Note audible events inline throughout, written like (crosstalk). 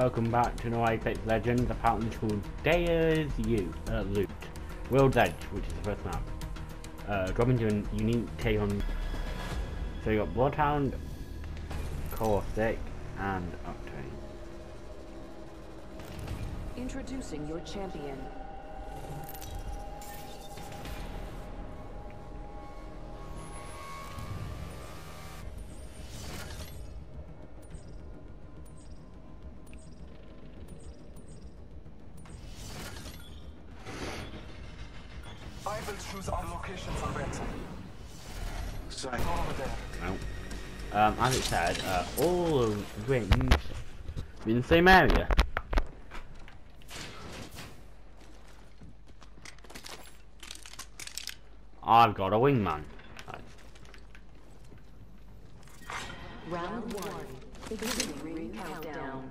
Welcome back to No Apex Legends, apparently called Days U, uh, Loot. World's Edge, which is the first map. Uh, drop into a unique take on... So you got Bloodhound, Caustic, and Octane. Introducing your champion. No. Um, as it said, uh, all the rings in the same area. I've got a wingman. Round one. Ring countdown.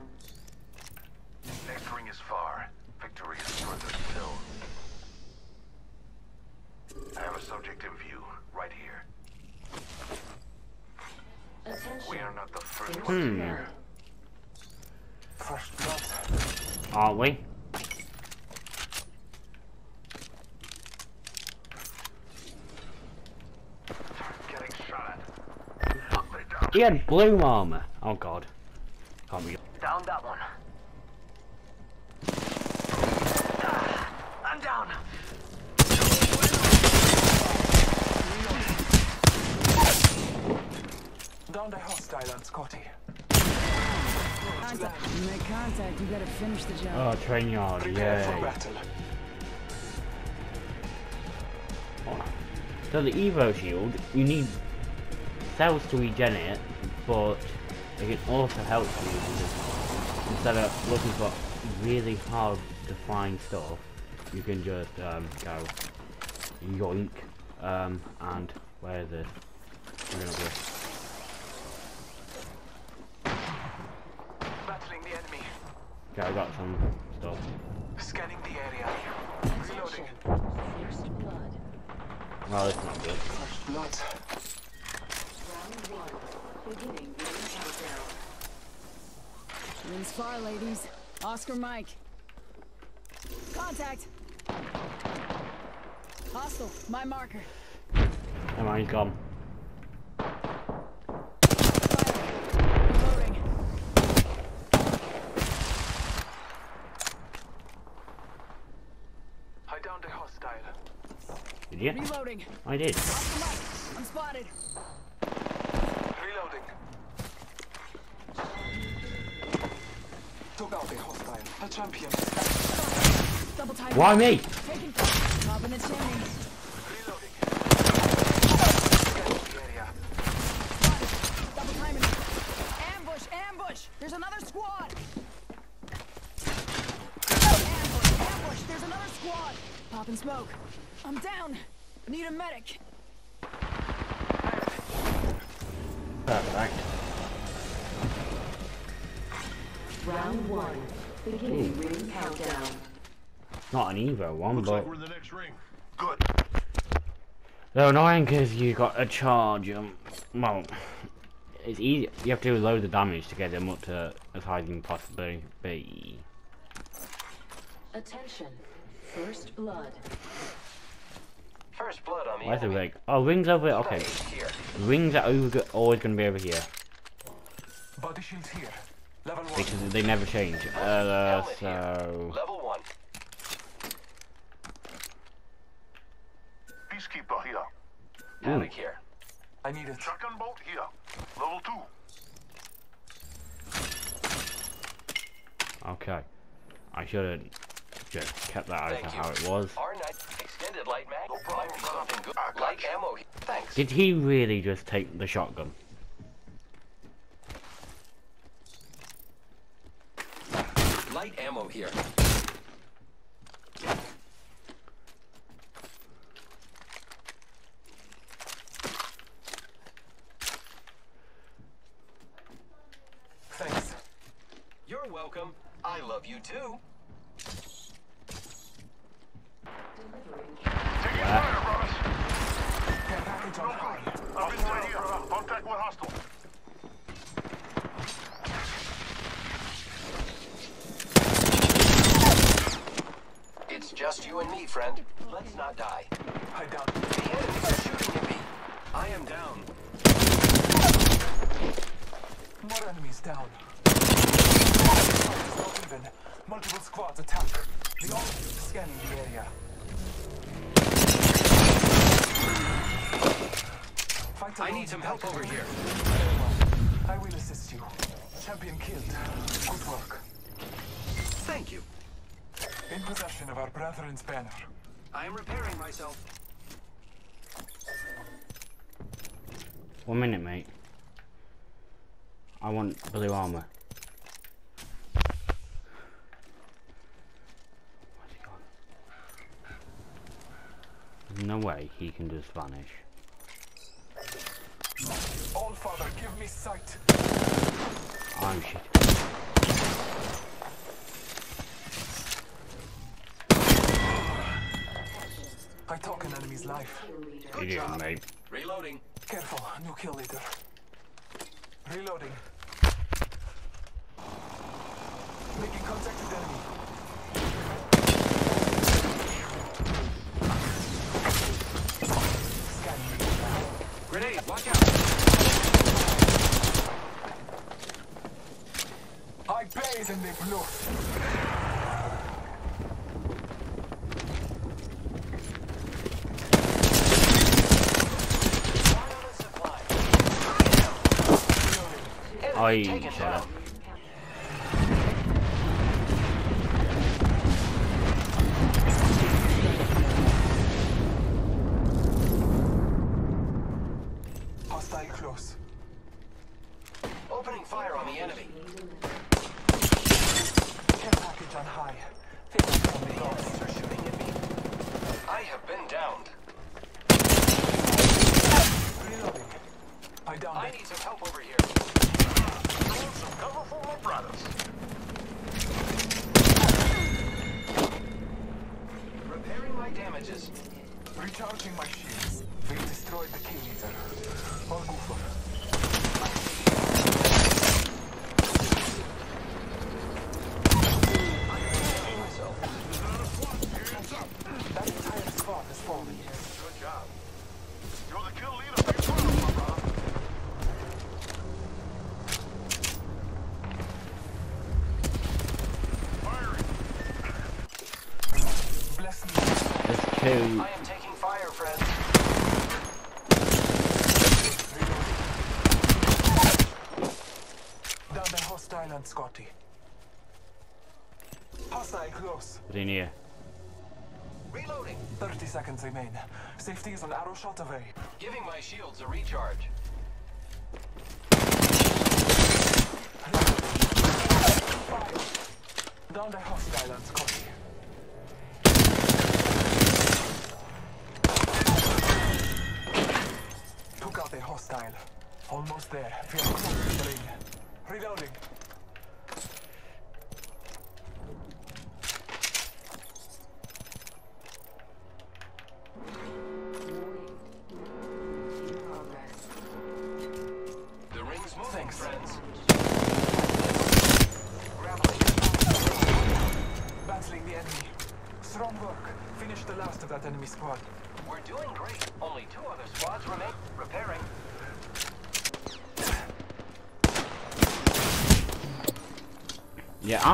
Next ring is far. Victory is further still. I have a subject in view, right here. Attention. We are not the first ones Hmm. Aren't we? He had blue armor. Oh god. Can't be. Down that one. I'm down. Down the hostile on Scotty. Contact. You make contact, you gotta finish the job. Oh, train yard. Prepare for battle. So the Evo shield, you need cells to regen it, but it can also help you instead of looking for really hard to find stuff, you can just um, go yoink um, and where is it? We're gonna go. Battling the enemy. Okay, I got some stuff. Scanning the area. Reloading. First blood. Well, that's not good. First blood. Round one. Beginning ring countdown. Rings far, ladies. Oscar Mike. Contact. Hostile. My marker. Never mind, he's gone. Fire. Reloading. I downed a hostile. Did you? Reloading. I did. I'm spotted. Reloading. Took out a hostile. A champion. Double time. Why me? Taking fire. In the chimney. Reloading. Scanning the area. Spotted. Double timing. Ambush. Ambush. There's another squad. Ambush. Ambush. There's another squad. Pop and smoke. I'm down. I Need a medic. Perfect. Round one. Beginning ring countdown. Not an Evo one, Looks but like we're in the next ring. Good. they're annoying because you got a charge. Um, well, it's easy. You have to do loads of damage to get them up to as high as you can possibly be. Attention. First blood. First blood on the Where's the enemy. rig? Oh, rings over. Okay, rings are over, always going to be over here Body shields here. Level one. because they never change. Uh, Helmet so Level one. Peacekeeper here. Havoc here. I need it. Shotgun bolt here. Level two. okay, I should have just kept that as Thank how it was. R9 light mag. No problem. Might be something good. Light ammo. Thanks. Did he really just take the shotgun? Light ammo here. Thanks. You're welcome. I love you too. Contact with hostile. It's just you and me, friend. Let's not die. I doubt the enemies are shooting at me. I am down. More enemies down. Multiple squads attack. The all scanning the area. Need some help over here. I will assist you. Champion killed. Good work. Thank you. In possession of our brethren's banner. I am repairing myself. One minute, mate. I want blue armor. Where's he gone? There's no way he can just vanish. All father, give me sight. I'm shit. I talk an enemy's life. You didn't, mate. Reloading. Careful, new kill leader. Reloading. Making contact with enemy. Grenade, watch out. I bathe in the Enemy taken shut up. Close. Opening fire on the enemy. Care package on high. The The are shooting at me. I have been downed. Reloading. I downed I it. need some help over here. Throwing some cover for my brothers. Repairing my damages. Recharging my shields. We destroyed the. Good job. You're the kill of my brother. Firing. Bless me. There's two. I am taking fire, friends. Down the hostile and Scotty. Hostile close. But in here. Reloading. 30 seconds remain. Safety is an arrow shot away. Giving my shields a recharge. Down the hostile and Scotty. Took out a hostile. Almost there. We are close to the ring. Reloading.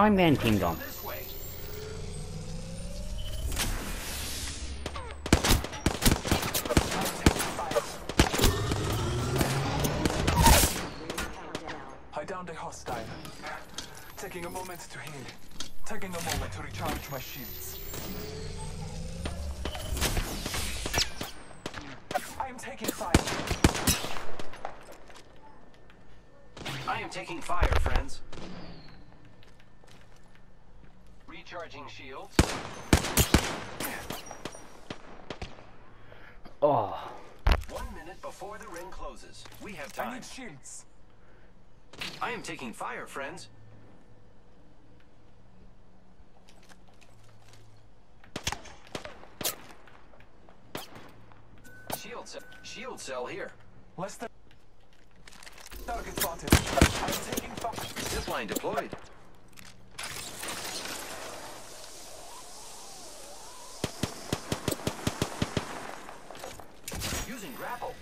Yeah, I'm then teamed on. This way. Countdown. I downed a hostile. Taking a moment to heal. Taking a moment to recharge my shields. I am taking fire. I am taking fire, friends. Recharging shields. Oh. One minute before the ring closes. We have I need shields. I am taking fire, friends. Shield cell. Shield cell here. Less than target spotted. I am taking fire. Zipline deployed. using grapple.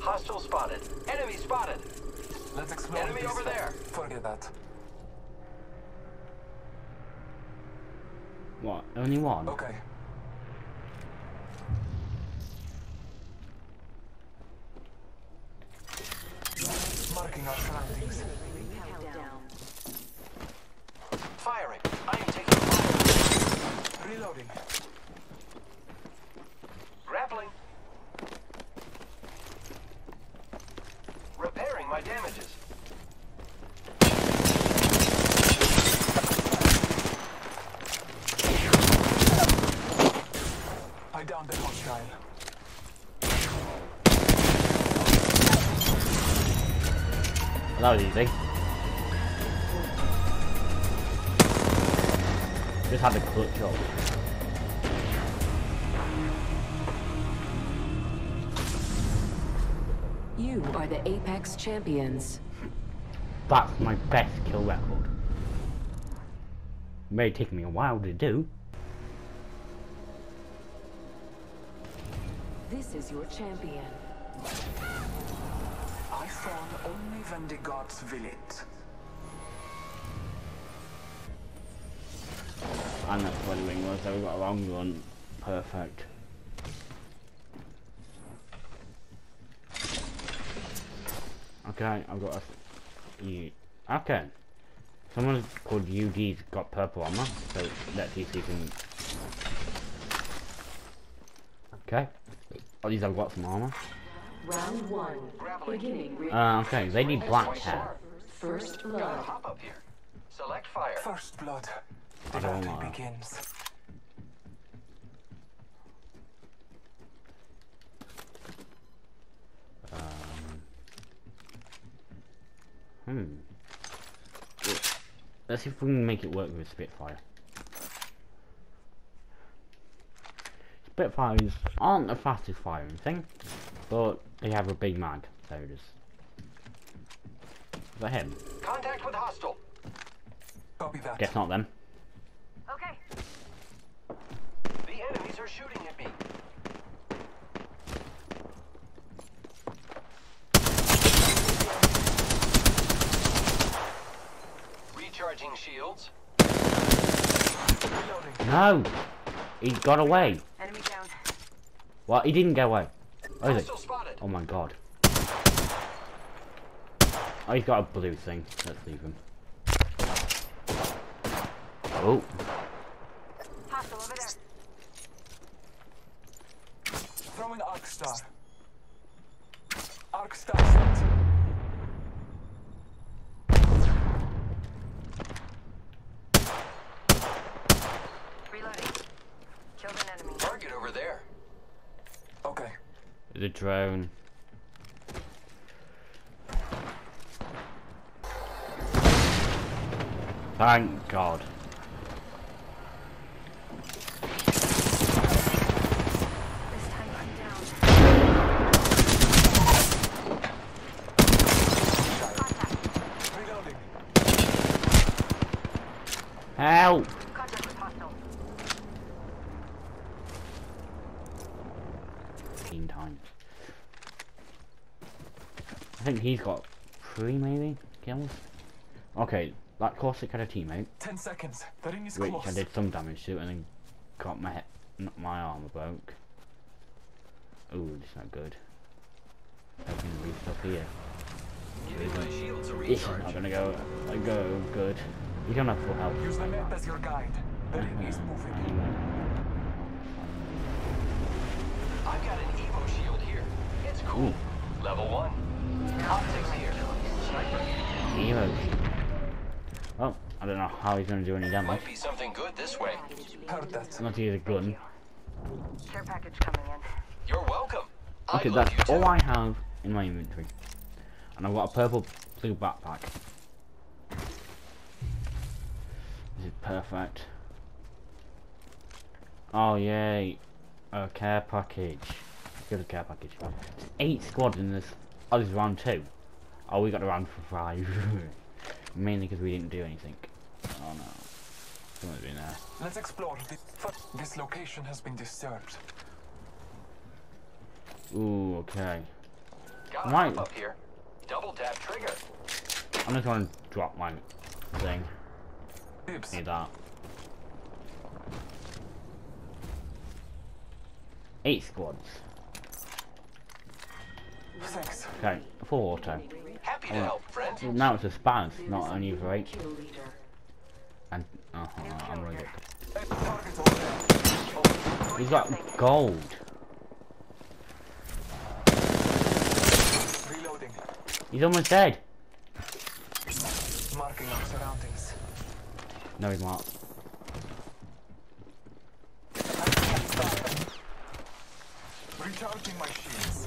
Hostile spotted. Enemy spotted. Let's explore. Enemy over there. Forget that. What? Only one? Okay. Marking our surroundings. Firing. I am taking fire. Reloading. Grappling. Repairing my damages. I downed the hostile. That was easy. Just had to clutch up. You are the Apex Champions. That's my best kill record. May take me a while to do. This is your champion. Fall only when the gods will it. And that's where the ring was, so we got a long run. Perfect. Okay, I've got a... Okay. Someone called UD's got purple armor, so let's see if he can... Okay. At least I've got some armor. Round one. Beginning ring. Uh, okay, they need black hair. First blood. hop up here. Select fire. First blood. The battle know. begins. Um, hmm. Let's see if we can make it work with Spitfire. Spitfires aren't the fastest firing thing, but they have a big mag, so just. Is that him? Contact with hostile. Copy that. Guess not them. Okay. The enemies are shooting at me. Recharging shields. Reloading. No! He got away. Enemy down. What? He didn't get away. Oh, it? Oh my god. Oh, he's got a blue thing. Let's leave him. Oh. Hostile over there. Throwing Arc Star. Arc Star set. Reloading. Killed an enemy. Target over there. Okay. The drone. Thank God. Help! Contact with hostile. Fifteen times. I think he's got three maybe kills. Okay, that Caustic had a teammate, Ten seconds. The ring is which close. I did some damage to, and then got my my armor broke. Ooh, this is not good. I can up here. Giving my shields a This is not gonna go uh, go good. You don't have full health. Use the map as your guide. The ring is moving. I've got an Evo shield here. It's cool. Level one. Well, oh, I don't know how he's gonna do any damage. Might be something good this way. Heard that. Not to use a gun. Care package coming in. You're welcome. Okay, love that's all. I have in my inventory. And I've got a purple blue backpack. This is perfect. Oh yay. A care package. Good a care package. It's eight squads in this oh this is round two. Oh we got around for five. (laughs) Mainly because we didn't do anything. Oh no. Someone's been there. Let's explore. This, location has been disturbed. Ooh, okay. Got a Right. up here. Double tap trigger. I'm just gonna drop my thing. Oops. Need that. Eight squads. Thanks. Okay, full auto. Happy to Oh. help, friend. Now it's a spaz, not only for eight. Kill leader. And uh, I'm really good. Hey, target over there. He's got gold. Reloading. He's almost dead. Marking our surroundings. No, he's not. Recharging my shields.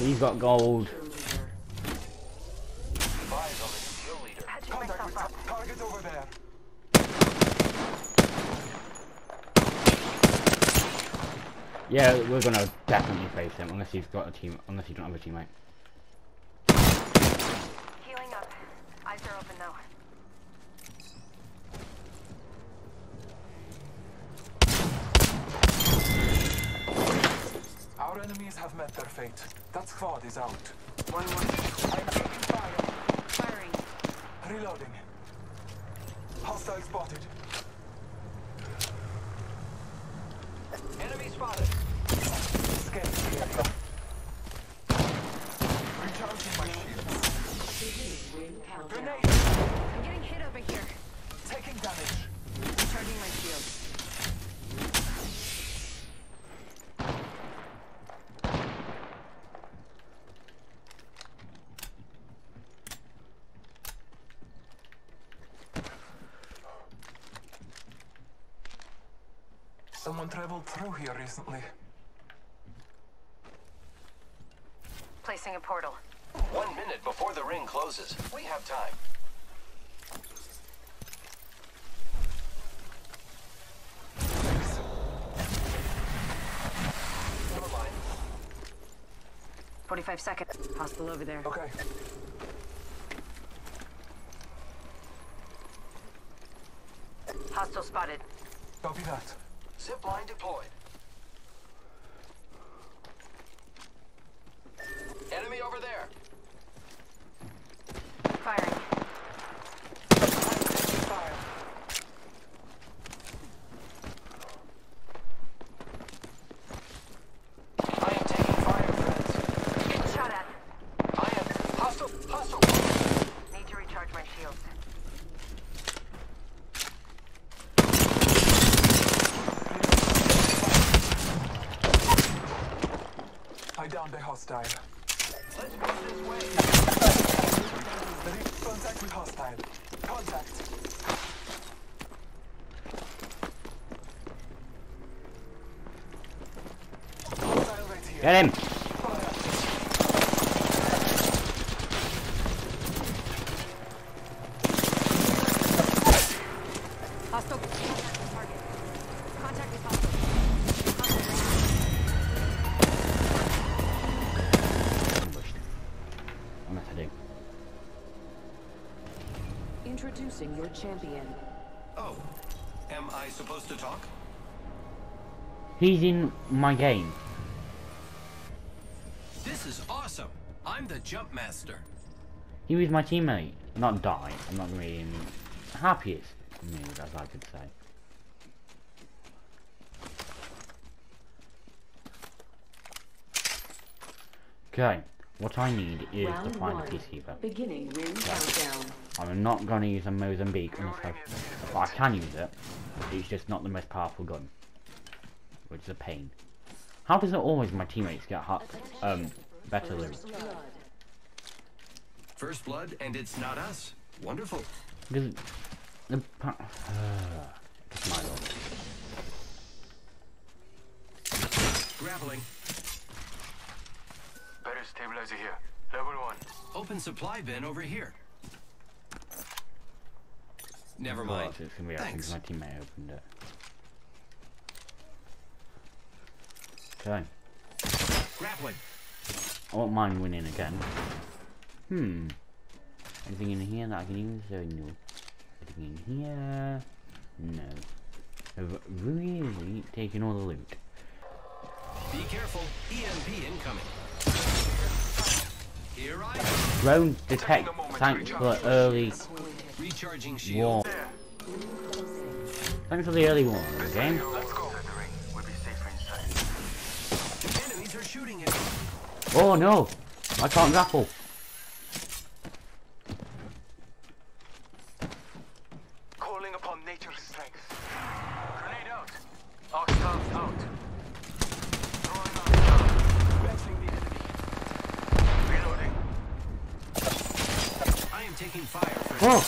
Target got gold. Yeah, we're gonna definitely face him unless he's got a team. Unless he don't have a teammate. Enemies have met their fate. That squad is out. One more. I'm taking fire. Firing. Reloading. Hostile spotted. Enemy spotted. Scan the area. Recharging my shields. Grenade. I'm getting hit over here. Taking damage. Recharging my shield. Someone traveled through here recently. Placing a portal. One minute before the ring closes. We have time. Never mind. 45 seconds. Hostile over there. Okay. Hostile spotted. Copy that. Zip line deployed. Enemy over there. Firing. Fire. I am taking fire, friends. Getting shot at. I am hostile. Hostile. Need to recharge my shields. I downed a hostile. Let's go this way. Reach contact with hostile. Contact. Get him! Introducing your champion. Oh, am I supposed to talk? He's in my game. This is awesome. I'm the jump master. He was my teammate. Not die. I'm not really in happiest mood, as I could say. Okay, what I need is to Round find a one. peacekeeper. Beginning ring countdown. I'm not going to use a Mozambique unless I, well, I can use it. It's just not the most powerful gun, which is a pain. How does it always my teammates get hot, um, better loot? First blood, and it's not us. Wonderful. Because the pa- it's my lord. Grappling. Better stabilizer here. Level one. Open supply bin over here. Never mind. Well, it's gonna be out Thanks. because my teammate opened it. Okay. Grappling. I won't mind winning again. Hmm. Anything in here that I can use? Uh, no. Anything in here? No. I've really taken all the loot. Be careful. EMP incoming. Drone detect thanks for the early warn. Thanks for the early warn in the game. Let's go. The ring will be safer inside. Enemies are shooting at. Oh no! I can't grapple. Calling upon nature's strength. Grenade out. Hostiles out. Throwing out down. Wrestling the enemy. Reloading. I am taking fire, friend. Oh!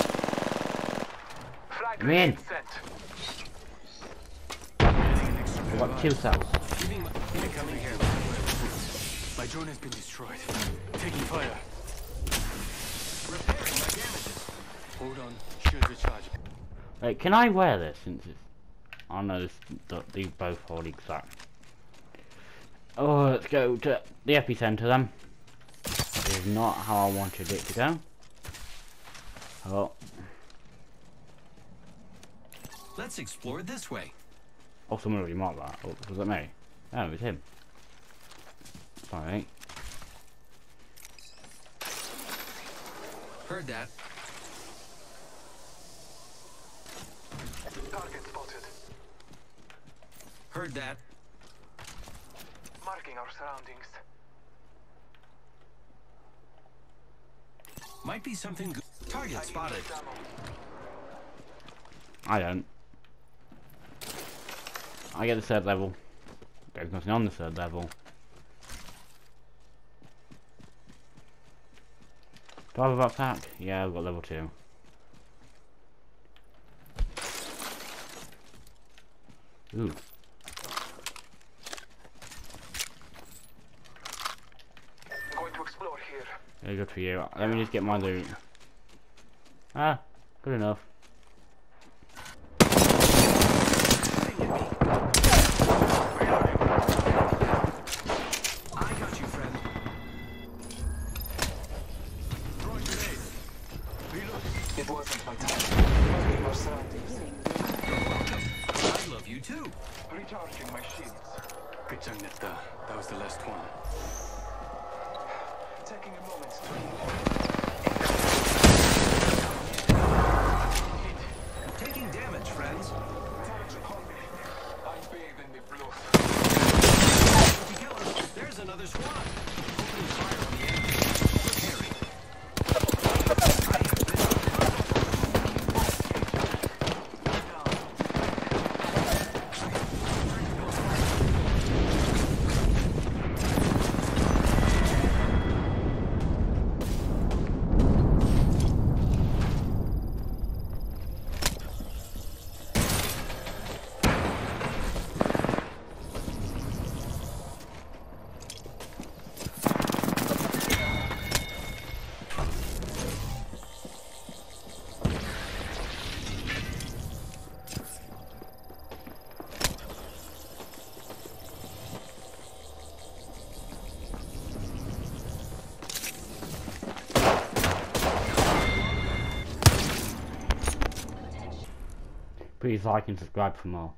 Flag I'm in. grenade sent. I've got two cells. Giving my incoming here. My drone has been destroyed. Taking fire. Repairing my damages. Hold on. Shield recharge. Wait, can I wear this since it's... I know this, th- these both hold exact. Oh, let's go to the epicenter then. This is not how I wanted it to go. Oh, Let's explore this way. oh someone already marked that. Oh, was that me? Oh, it was him. Sorry. Heard that. Target spotted. Heard that. Marking our surroundings. Might be something good. Target spotted. I don't. I get the third level. There's nothing on the third level. Do I have a backpack? Yeah, I've got level 2. Ooh. Going to explore here. Very good for you. Let me just get my loot. Ah, good enough. I got you, friend. Throwing grenade. Reloading. It wasn't my time. Marking our surroundings. I love you too. Recharging my shields. Kachanetta. That was the last one. Taking a moment to. Taking damage, friends. Target upon me. I'm bathed in the blood. There's another squad. Please like and subscribe for more.